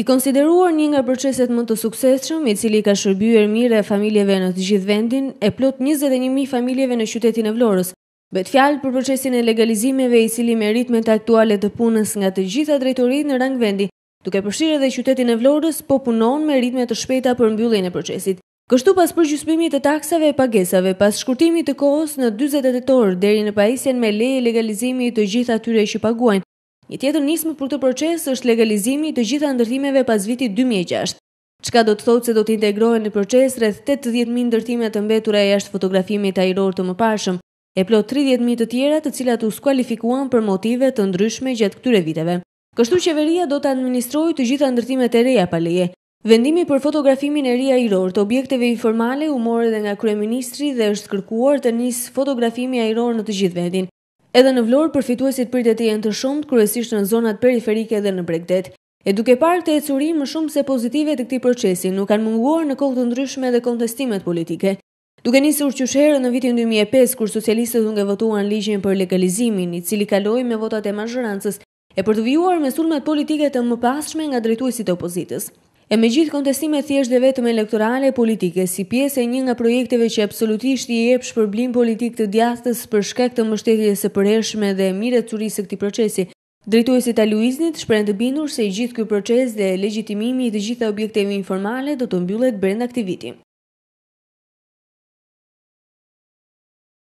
I konsideruar një nga proceset më të suksesshëm, i cili ka shërbyer mijëra familjeve në të gjithë vendin, e plot 21000 familjeve në qytetin e Vlorës, bëhet fjalë për procesin e legalizimeve i cili me ritmet aktuale të punës nga të gjitha drejtoritë në rang vendi, duke përfshirë edhe qytetin e Vlorës, po punon me ritme të shpejta për mbylljen e procesit. Kështu pas përgjysmimit të taksave e pagesave, pas shkurtimit të kohës në dyzet e tetë orë deri në pajisjen me leje legalizimi të të gjithë atyre që paguajnë, Një tjetër nismë për këtë proces është legalizimi i të gjitha ndërtimeve pas vitit 2006, çka do të thotë se do të integrohen në proces rreth 80.000 ndërtime të mbetura jashtë fotografimit ajror të mëparshëm, e plot 30.000 të tjera të cilat u skualifikuan për motive të ndryshme gjatë këtyre viteve. Kështu qeveria do të administrojë të gjitha ndërtimet e reja pa leje. Vendimi për fotografimin e ri ajror të objekteve informale u mor edhe nga kryeministri dhe është kërkuar të nisë fotografimi ajror në të gjithë vendin. Edhe në Vlorë përfituesit pritet të jenë të shumtë, kryesisht në zonat periferike dhe në bregdet. E duke parë këtë ecuri më shumë se pozitive të këtij procesi, nuk kanë munguar në kohë të ndryshme edhe kontestimet politike. Duke nisur qysh herët në vitin 2005, kur socialistët nuk e votuan ligjin për legalizimin, i cili kaloi me votat e mazhorancës, e për të vijuar me sulmet politike të mëpasshme nga drejtuesit e opozitës. E me gjithë kontestimet thjesht dhe vetëm elektorale e politike, si pjesë e një nga projekteve që absolutisht i jep shpërblim politik të djathtës për shkak të mbështetjes së përhershme dhe mirecurisë së këtij procesi, drejtuesit e Aluiznit shprehen të bindur se i gjithë ky proces dhe legjitimimi i të gjitha objekteve informale do të mbyllet brenda këtij viti.